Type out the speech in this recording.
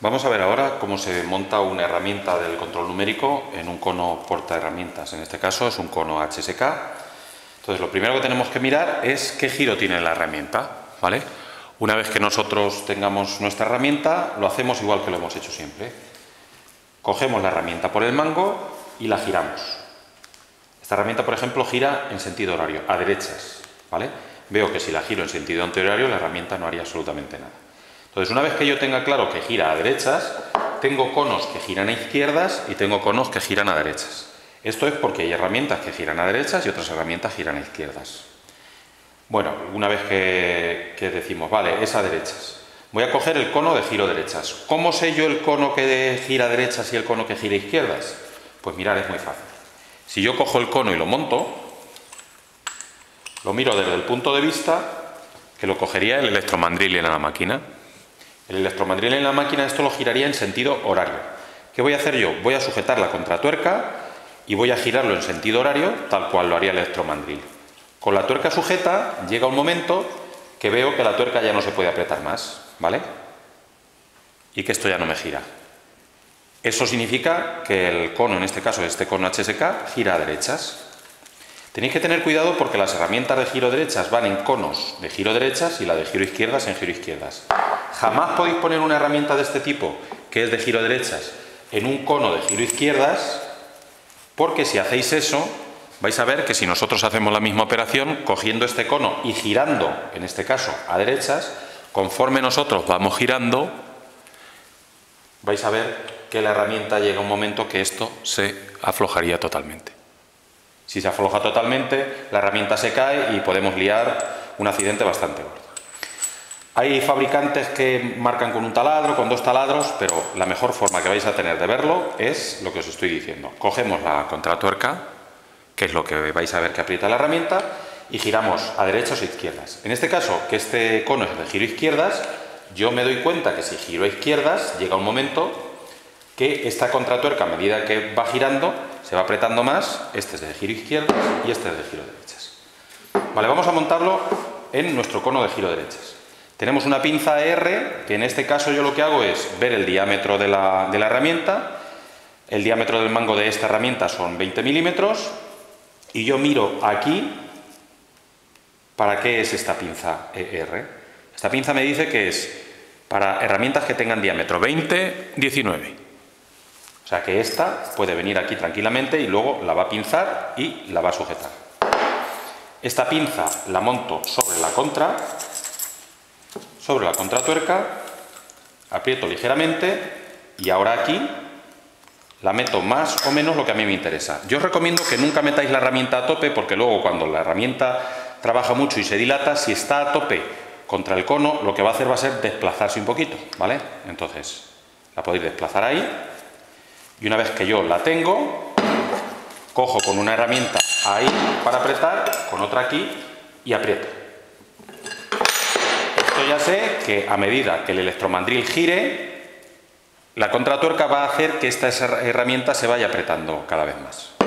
Vamos a ver ahora cómo se monta una herramienta del control numérico en un cono porta herramientas. En este caso es un cono HSK. Entonces lo primero que tenemos que mirar es qué giro tiene la herramienta. ¿vale? Una vez que nosotros tengamos nuestra herramienta, lo hacemos igual que lo hemos hecho siempre. Cogemos la herramienta por el mango y la giramos. Esta herramienta, por ejemplo, gira en sentido horario, a derechas. ¿vale? Veo que si la giro en sentido antihorario, la herramienta no haría absolutamente nada. Entonces, una vez que yo tenga claro que gira a derechas, tengo conos que giran a izquierdas y tengo conos que giran a derechas. Esto es porque hay herramientas que giran a derechas y otras herramientas giran a izquierdas. Bueno, una vez que, decimos, vale, es a derechas, voy a coger el cono de giro derechas. ¿Cómo sé yo el cono que gira a derechas y el cono que gira izquierdas? Pues mirar, es muy fácil. Si yo cojo el cono y lo monto, lo miro desde el punto de vista que lo cogería el electromandril en la máquina. El electromandril en la máquina esto lo giraría en sentido horario. ¿Qué voy a hacer yo? Voy a sujetar la contratuerca y voy a girarlo en sentido horario tal cual lo haría el electromandril. Con la tuerca sujeta llega un momento que veo que la tuerca ya no se puede apretar más, ¿vale? Y que esto ya no me gira. Eso significa que el cono, en este caso este cono HSK, gira a derechas. Tenéis que tener cuidado porque las herramientas de giro derechas van en conos de giro derechas y la de giro izquierdas en giro izquierdas. Jamás podéis poner una herramienta de este tipo, que es de giro derechas, en un cono de giro izquierdas, porque si hacéis eso, vais a ver que si nosotros hacemos la misma operación, cogiendo este cono y girando, en este caso, a derechas, conforme nosotros vamos girando, vais a ver que la herramienta llega un momento que esto se aflojaría totalmente. Si se afloja totalmente, la herramienta se cae y podemos liar un accidente bastante gordo. Hay fabricantes que marcan con un taladro, con dos taladros, pero la mejor forma que vais a tener de verlo es lo que os estoy diciendo. Cogemos la contratuerca, que es lo que vais a ver que aprieta la herramienta, y giramos a derechas o izquierdas. En este caso, que este cono es de giro izquierdas, yo me doy cuenta que si giro a izquierdas, llega un momento que esta contratuerca, a medida que va girando, se va apretando más, este es de giro izquierdas y este es de giro derechas. Vale, vamos a montarlo en nuestro cono de giro derechas. Tenemos una pinza R, que en este caso yo lo que hago es ver el diámetro de la, herramienta, el diámetro del mango de esta herramienta son 20 milímetros, y yo miro aquí para qué es esta pinza ER. Esta pinza me dice que es para herramientas que tengan diámetro 20, 19. O sea que esta puede venir aquí tranquilamente y luego la va a pinzar y la va a sujetar. Esta pinza la monto sobre la contra sobre la contratuerca, aprieto ligeramente y ahora aquí la meto más o menos lo que a mí me interesa. Yo os recomiendo que nunca metáis la herramienta a tope porque luego cuando la herramienta trabaja mucho y se dilata, si está a tope contra el cono, lo que va a hacer va a ser desplazarse un poquito, ¿vale? Entonces, la podéis desplazar ahí y una vez que yo la tengo, cojo con una herramienta ahí para apretar, con otra aquí y aprieto ya sé que a medida que el electromandril gire, la contratuerca va a hacer que esta herramienta se vaya apretando cada vez más.